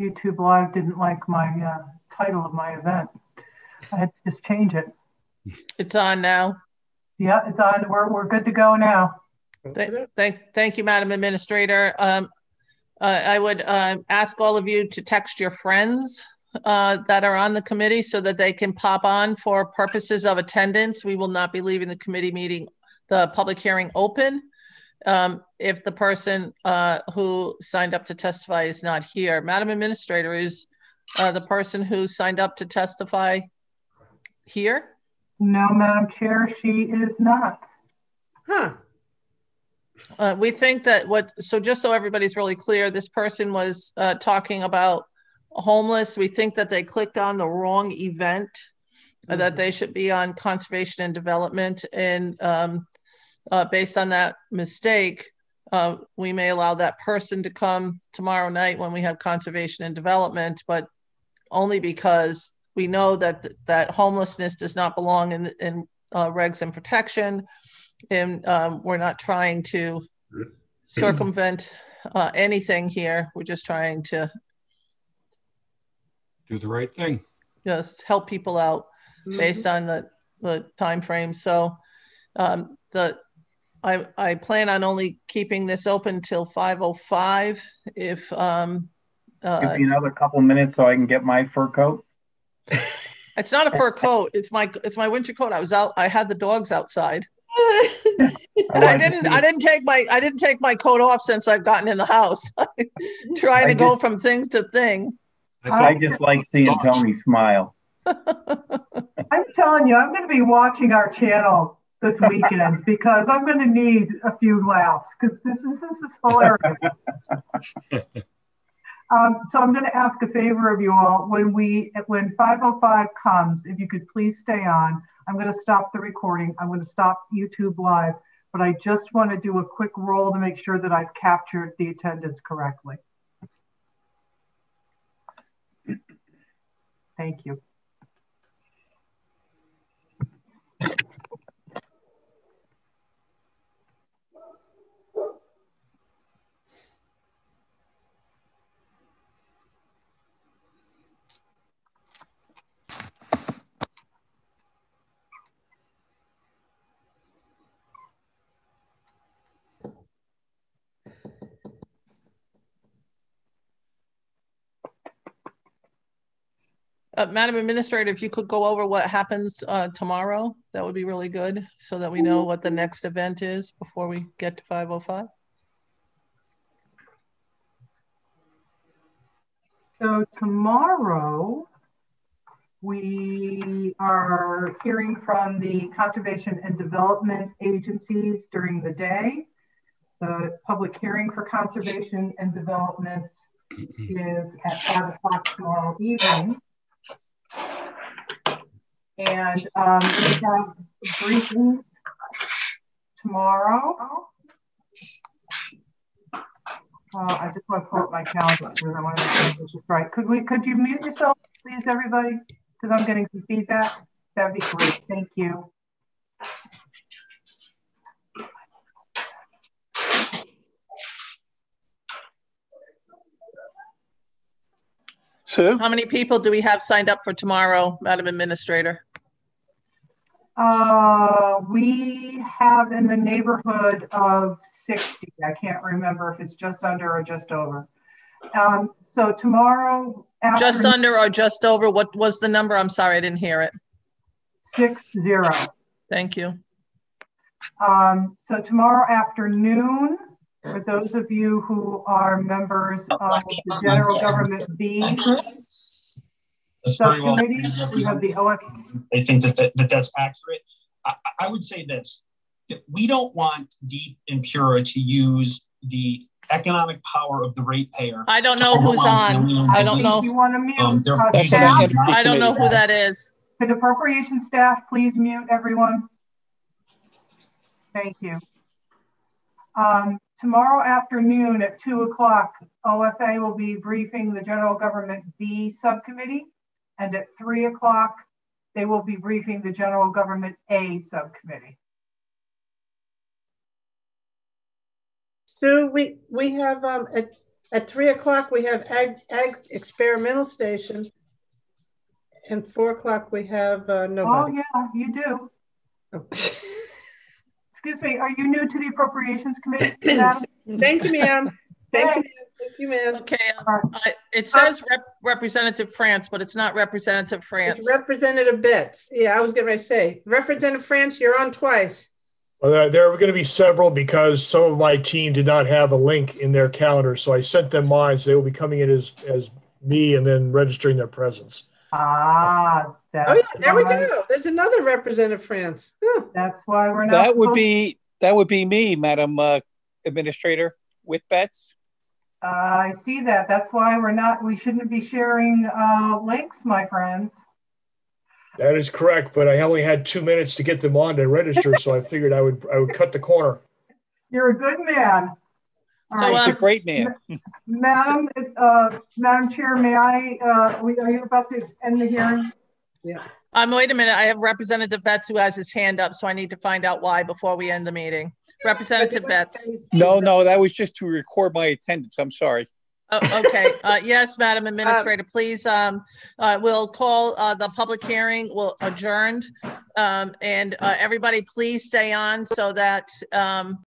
YouTube Live didn't like my uh, title of my event. I had to just change it. It's on now. Yeah, it's on. We're, we're good to go now. Th- Thank, thank you, Madam Administrator. Um, uh, I would, uh, ask all of you to text your friends, uh, that are on the committee so that they can pop on for purposes of attendance. We will not be leaving the committee meeting, the public hearing open. Um, if the person, uh, who signed up to testify is not here. Madam Administrator, is, uh, the person who signed up to testify here? No, Madam Chair, she is not. Huh. Uh, we think that what, so just so everybody's really clear, this person was uh, talking about homeless. We think that they clicked on the wrong event, uh, that they should be on conservation and development. And um, uh, based on that mistake, uh, we may allow that person to come tomorrow night when we have conservation and development, but only because we know that that homelessness does not belong in, in uh, regs and protection and um, we're not trying to circumvent uh, anything here. We're just trying to Do the right thing. just help people out based on the the time frame. So um, the I I plan on only keeping this open till 5:05. If um, Give uh, me another couple minutes so I can get my fur coat. it's not a fur coat. It's my it's my winter coat. I was out. I had the dogs outside. And I wanted didn't I didn't take my I didn't take my coat off since I've gotten in the house. Trying I to go from thing to thing. I I just like seeing Tony smile. I'm telling you, I'm going to be watching our channel this weekend because I'm going to need a few laughs because this is this is hilarious. um, so I'm going to ask a favor of you all when we when 505 comes, if you could please stay on. I'm going to stop the recording. I'm going to stop YouTube live, but I just want to do a quick roll to make sure that I've captured the attendance correctly. Thank you. Uh, Madam Administrator, if you could go over what happens uh, tomorrow, that would be really good so that we know what the next event is before we get to 505. So tomorrow, we are hearing from the Conservation and Development agencies during the day. The public hearing for Conservation and Development is at five o'clock tomorrow evening. And um, we have briefings tomorrow. Uh, I just want to pull up my calendar because I want to make sure this is right. Could we, could you mute yourself, please, everybody? Because I'm getting some feedback. That'd be great. Thank you. Sue? How many people do we have signed up for tomorrow, Madam Administrator? Uh, we have in the neighborhood of 60. I can't remember if it's just under or just over. Um, so tomorrow. Just under or just over? What was the number? I'm sorry, I didn't hear it. Six zero. Thank you. Um, so tomorrow afternoon, for those of you who are members of the General Government B That's very well. subcommittee, we have the OS, I think that, that, that that's accurate. I, I would say this, that we don't want DEEP and PURA to use the economic power of the ratepayer. I don't know who's on. I don't know. if you want to mute, Um, uh, That's staff, the I don't know who that is. could appropriation staff please mute everyone? Thank you. Um, tomorrow afternoon at two o'clock, OFA will be briefing the General Government B Subcommittee. And at three o'clock, they will be briefing the General Government A Subcommittee. Sue, we, we have, um, a At three o'clock, we have ag, ag experimental station. And four o'clock, we have uh, Oh, yeah, you do. Oh. Excuse me, are you new to the Appropriations Committee? Thank you, ma'am. Thank you, ma'am. Thank you, ma'am. Okay, um, I- it says Rep- Representative France, but it's not Representative France. It's Representative Betts. Yeah, I was going to say, Representative France, you're on twice. Well, there, there were going to be several because some of my team did not have a link in their calendar. So I sent them mine. So they will be coming in as, as me and then registering their presence. Ah, that's. Oh, yeah, there we go. There's another Representative France. Huh. That's why we're not. That would supposed- be, that would be me, Madam uh, Administrator, with Betts. Uh, I see that. That's why we're not, we shouldn't be sharing, uh, links, my friends. That is correct, but I only had two minutes to get them on to register, so I figured I would I would cut the corner. You're a good man. All So, right, He's a great man. Madam, uh, Madam Chair, may I, uh, we- are you about to end the hearing? Um, wait a minute, I have Representative Betts who has his hand up, so I need to find out why before we end the meeting. Representative Betts. No, no, that was just to record my attendance. I'm sorry. Oh, okay, uh, yes, Madam Administrator, please, um, uh, we'll call, uh, the public hearing, We'll adjourned. Um, and, uh, everybody, please stay on so that, um,